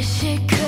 wish it could